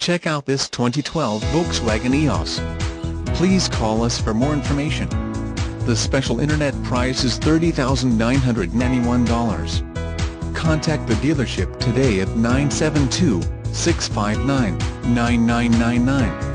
Check out this 2012 Volkswagen EOS. Please call us for more information. The special internet price is $30,991. Contact the dealership today at 972-659-9999.